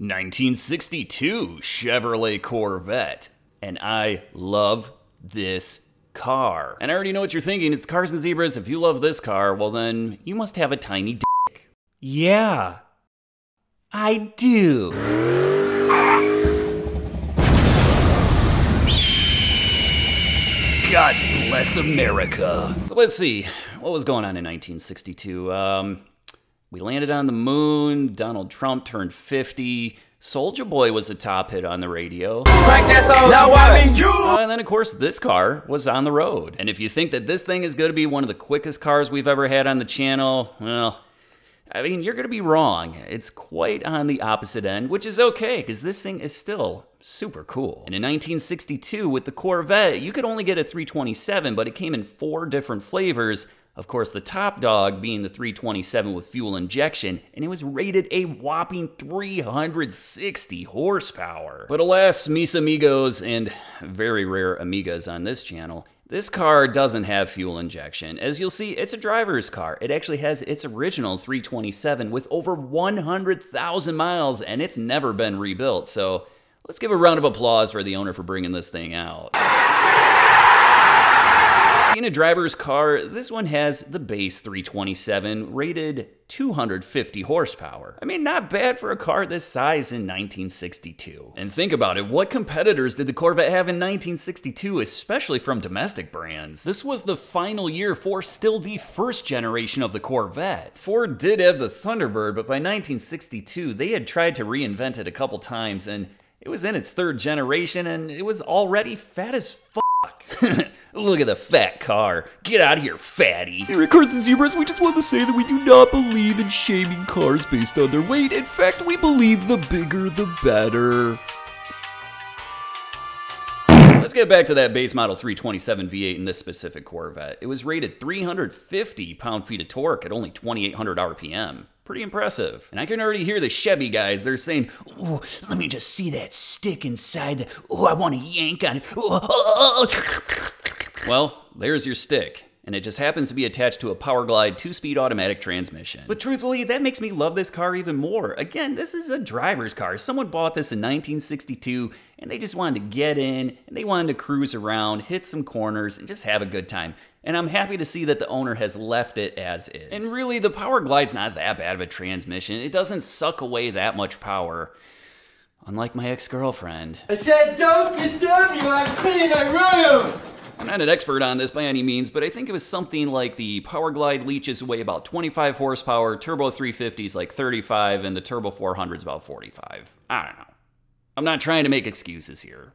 1962 Chevrolet Corvette. And I love this car. And I already know what you're thinking. It's Cars and Zebras. If you love this car, well, then you must have a tiny dick. Yeah, I do. God bless America. So let's see. What was going on in 1962? Um, we landed on the moon. Donald Trump turned 50. Soldier Boy was a top hit on the radio. Crank that song. Now I mean you. Uh, and then, of course, this car was on the road. And if you think that this thing is going to be one of the quickest cars we've ever had on the channel, well, I mean, you're going to be wrong. It's quite on the opposite end, which is okay, because this thing is still super cool. And in 1962, with the Corvette, you could only get a 327, but it came in four different flavors. Of course, the top dog being the 327 with fuel injection, and it was rated a whopping 360 horsepower. But alas, mis amigos and very rare amigas on this channel, this car doesn't have fuel injection. As you'll see, it's a driver's car. It actually has its original 327 with over 100,000 miles, and it's never been rebuilt. So let's give a round of applause for the owner for bringing this thing out. In a driver's car, this one has the base 327 rated 250 horsepower. I mean, not bad for a car this size in 1962. And think about it, what competitors did the Corvette have in 1962, especially from domestic brands? This was the final year for still the first generation of the Corvette. Ford did have the Thunderbird, but by 1962, they had tried to reinvent it a couple times, and it was in its third generation, and it was already fat as fuck. Look at the fat car. Get out of here, fatty. Here at Cars and Zebras, we just want to say that we do not believe in shaming cars based on their weight. In fact, we believe the bigger the better. Let's get back to that base model 327 V8 in this specific Corvette. It was rated 350 pound-feet of torque at only 2,800 RPM. Pretty impressive. And I can already hear the Chevy guys. They're saying, "Ooh, let me just see that stick inside. The, oh, I want to yank on it." Ooh, oh, oh, oh. oh. Well, there's your stick. And it just happens to be attached to a Powerglide two-speed automatic transmission. But truthfully, that makes me love this car even more. Again, this is a driver's car. Someone bought this in 1962 and they just wanted to get in and they wanted to cruise around, hit some corners, and just have a good time. And I'm happy to see that the owner has left it as is. And really, the Powerglide's not that bad of a transmission. It doesn't suck away that much power. Unlike my ex-girlfriend. I said don't disturb you. I'm cleaning my room. I'm not an expert on this by any means, but I think it was something like the Powerglide leeches away about 25 horsepower, Turbo 350s like 35, and the Turbo 400s about 45. I don't know. I'm not trying to make excuses here.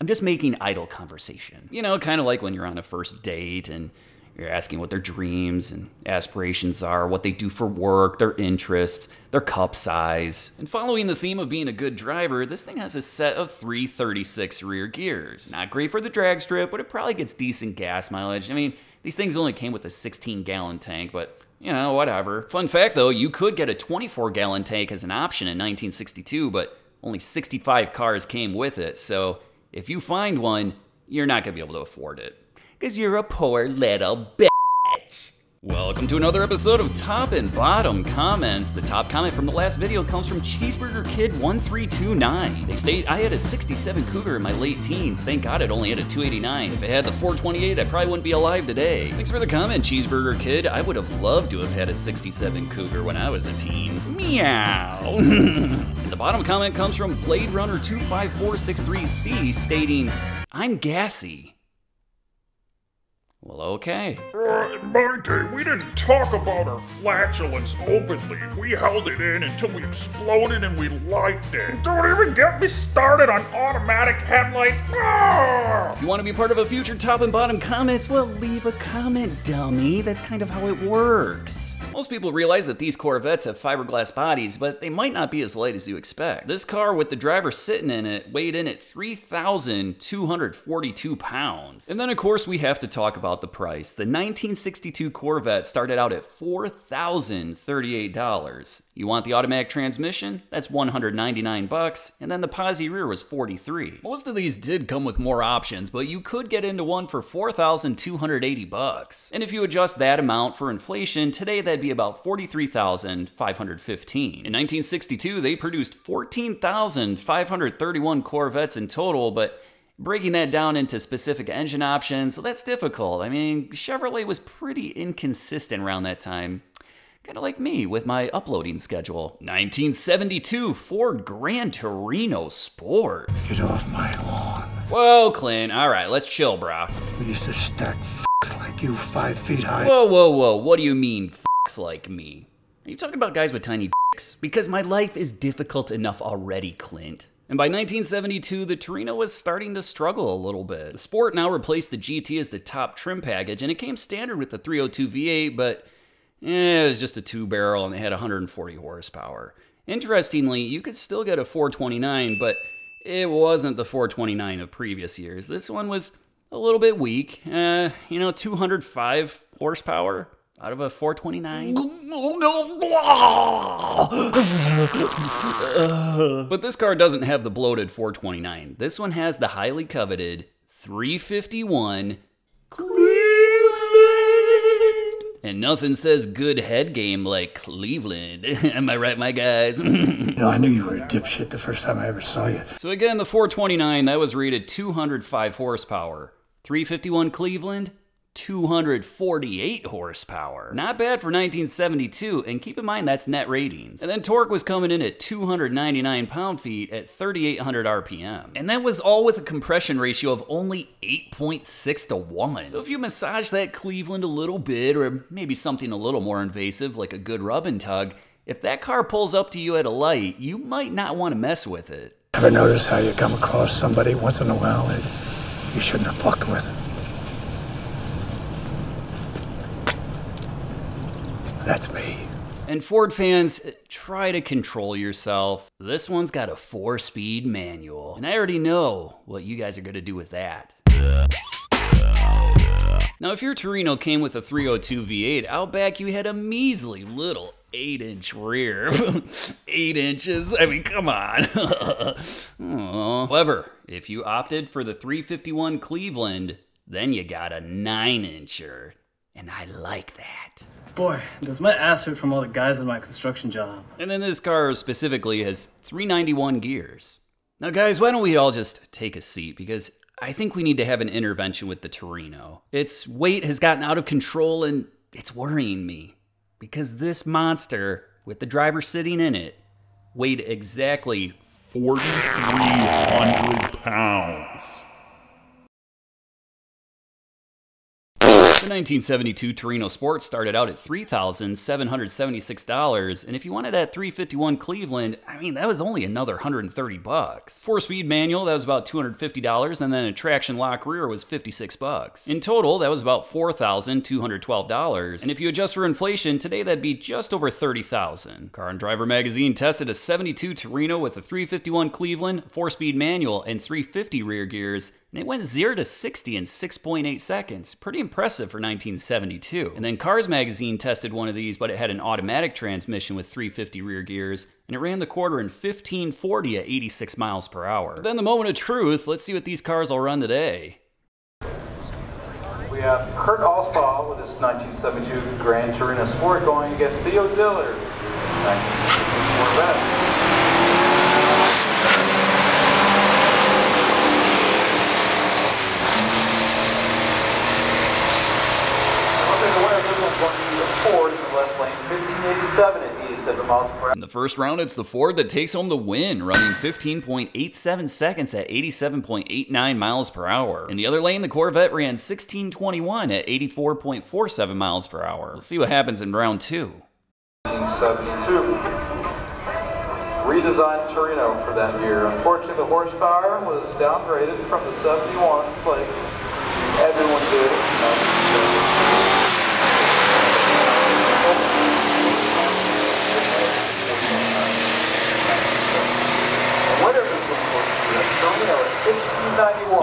I'm just making idle conversation. You know, kind of like when you're on a first date and you're asking what their dreams and aspirations are, what they do for work, their interests, their cup size. And following the theme of being a good driver, this thing has a set of 336 rear gears. Not great for the drag strip, but it probably gets decent gas mileage. I mean, these things only came with a 16 gallon tank, but you know, whatever. Fun fact though, you could get a 24 gallon tank as an option in 1962, but only 65 cars came with it, so if you find one, you're not gonna be able to afford it. Cause you're a poor little bitch. Welcome to another episode of Top and Bottom Comments. The top comment from the last video comes from Cheeseburger Kid 1329. They state, I had a 67 Cougar in my late teens. Thank God it only had a 289. If it had the 428, I probably wouldn't be alive today. Thanks for the comment, Cheeseburger Kid. I would have loved to have had a 67 Cougar when I was a teen. Meow. the bottom comment comes from Blade Runner 25463C stating, I'm gassy. Well, okay. Uh, in my day, we didn't talk about our flatulence openly. We held it in until we exploded and we liked it. Don't even get me started on automatic headlights. Ah! If you want to be part of a future top and bottom comments, well, leave a comment, dummy. That's kind of how it works. Most people realize that these Corvettes have fiberglass bodies, but they might not be as light as you expect. This car with the driver sitting in it weighed in at 3,242 pounds. And then of course we have to talk about the price. The 1962 Corvette started out at $4,038. You want the automatic transmission? That's 199 bucks, and then the posi rear was 43. Most of these did come with more options, but you could get into one for 4,280 bucks. And if you adjust that amount for inflation, today that'd be about 43,515. In 1962, they produced 14,531 Corvettes in total, but breaking that down into specific engine options, well, that's difficult. I mean, Chevrolet was pretty inconsistent around that time. Kind of like me with my uploading schedule. 1972 Ford Gran Torino Sport. Get off my lawn. Whoa, Clint. All right, let's chill, brah. We used to stack like you five feet high. Whoa, whoa, whoa. What do you mean, like me? Are you talking about guys with tiny dicks? Because my life is difficult enough already, Clint. And by 1972, the Torino was starting to struggle a little bit. The Sport now replaced the GT as the top trim package, and it came standard with the 302 V8, but eh, it was just a two barrel and it had 140 horsepower. Interestingly, you could still get a 429, but it wasn't the 429 of previous years. This one was a little bit weak. Uh, you know, 205 horsepower out of a 429. but this car doesn't have the bloated 429. This one has the highly coveted 351 Cleveland. And nothing says good head game like Cleveland. Am I right, my guys? You know, I knew you were a dipshit the first time I ever saw you. So again, the 429, that was rated 205 horsepower. 351 Cleveland, 248 horsepower. Not bad for 1972, and keep in mind that's net ratings. And then torque was coming in at 299 pound-feet at 3,800 RPM. And that was all with a compression ratio of only 8.6 to 1. So if you massage that Cleveland a little bit, or maybe something a little more invasive like a good rub and tug, if that car pulls up to you at a light, you might not want to mess with it. Ever notice how you come across somebody once in a while that you shouldn't have fucked with? That's me. And Ford fans, try to control yourself. This one's got a four speed manual. And I already know what you guys are going to do with that. Now, if your Torino came with a 302 V8, out back you had a measly little 8 inch rear. 8 inches? I mean, come on. However, if you opted for the 351 Cleveland, then you got a 9 incher. And I like that. Boy, does my ass hurt from all the guys in my construction job. And then this car specifically has 391 gears. Now, guys, why don't we all just take a seat? Because I think we need to have an intervention with the Torino. Its weight has gotten out of control and it's worrying me. Because this monster, with the driver sitting in it, weighed exactly 4,300 pounds. The 1972 Torino Sport started out at $3,776, and if you wanted that 351 Cleveland, I mean, that was only another 130 bucks. Four-speed manual, that was about $250, and then a traction lock rear was 56 bucks. In total, that was about $4,212, and if you adjust for inflation, today that'd be just over 30,000. Car and Driver magazine tested a 72 Torino with a 351 Cleveland, four-speed manual, and 350 rear gears, and it went 0 to 60 in 6.8 seconds. Pretty impressive for 1972. And then Cars Magazine tested one of these, but it had an automatic transmission with 350 rear gears, and it ran the quarter in 1540 at 86 miles per hour. But then the moment of truth, let's see what these cars will run today. We have Kurt Oswald with his 1972 Grand Torino Sport going against Theo Diller, 1972 Corvette. at 87 miles per hour. In the first round, it's the Ford that takes home the win, running 15.87 seconds at 87.89 miles per hour. In the other lane, the Corvette ran 1621 at 84.47 miles per hour. Let's see what happens in round two. 1972 redesigned Torino for that year. Unfortunately, the horsepower was downgraded from the 71 like everyone did.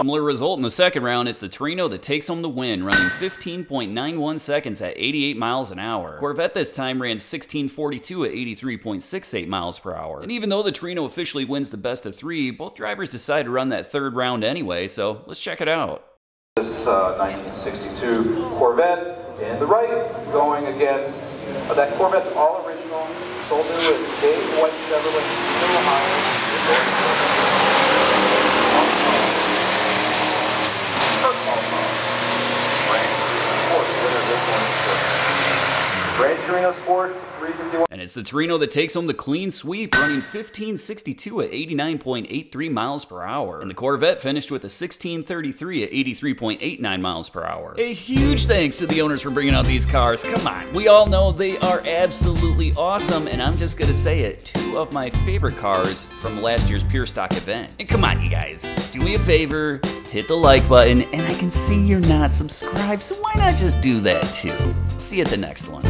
Similar result in the second round, it's the Torino that takes home the win, running 15.91 seconds at 88 miles an hour. Corvette this time ran 1642 at 83.68 miles per hour. And even though the Torino officially wins the best of three, both drivers decide to run that third round anyway, so let's check it out. This uh, 1962 Corvette In the right, going against uh, that Corvette's all original, sold new with Dave White Chevrolet, Middle Torino Sport 351. And it's the Torino that takes home the clean sweep, running 1562 at 89.83 miles per hour. And the Corvette finished with a 1633 at 83.89 miles per hour. A huge thanks to the owners for bringing out these cars. Come on. We all know they are absolutely awesome, and I'm just gonna say it, two of my favorite cars from last year's Pure Stock event. And come on, you guys, do me a favor, hit the like button, and I can see you're not subscribed, so why not just do that too? See you at the next one.